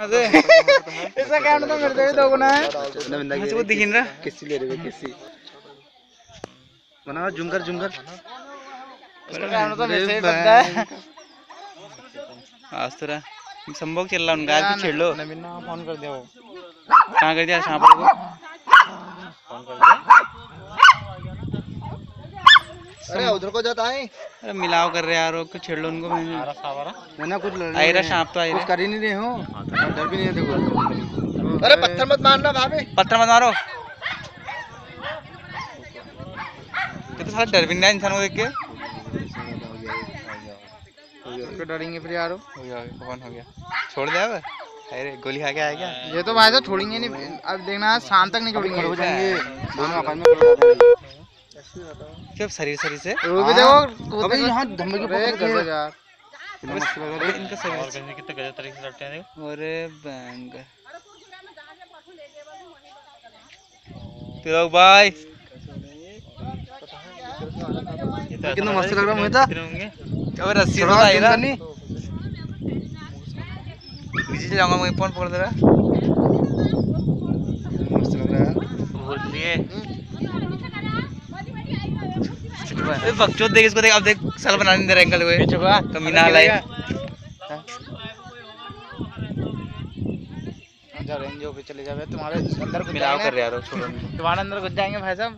इसका कैमरा तो मेरे से दो गुना है। वो दिख रहा किसी ले रहे किसी। बना जुमकर इसका कैमरा तो मेरे से बनता है। आज तेरा संभोग चल रहा उनका आज भी छेड़ लो। नवीन ने फ़ोन कर दिया वो। कहाँ कर दिया? शाम को फ़ोन कर दिया? अरे उधर को जाता है अरे मिलाव कर रहे यार कुछ छेड़ लो उनको मैंने सारा मैंने कुछ लड़ आयरा सांप तो कुछ आयरा कर ही नहीं रहे हो। डर भी नहीं है देखो अरे पत्थर मत मारना भाभी। पत्थर मत मारो। ये तो साला डर भी नहीं रहा इंसान को देख के। तो डरेंगे फिर यार। हो गया कौन हो गया? छोड़ दे अब। अरे गोली खा के आया क्या? ये तो भाई तो छोड़ेंगे नहीं। अब देखना शाम तक नहीं छोड़ेंगे। हो जाएँगे। सिर्फ़ शरीर शरीर से। अबे यहाँ धम्मे के अरे पकड़ गजब यार। मस्त लग रहा है। इनका शरीर से कितने गजब तरीके से लड़ते हैं अरे बैंक तिलक भाई। कितना मस्त लग रहा है मोहिता अबे रस्सी तो आई करनी नीचे से जाऊँगा मैं कौन पकड़ दे रहा। मस्त लग रहा है। बोल दिए ए बकचोद देख इसको देख अब देख साल बनाने दे रहा अंकल को चुका कमीना लाई। जा रेंज पे चले जावे तुम्हारे अंदर मिलाव कर रहे यार छोड़ो। तुम्हारे अंदर घुस जाएँगे भाई साहब।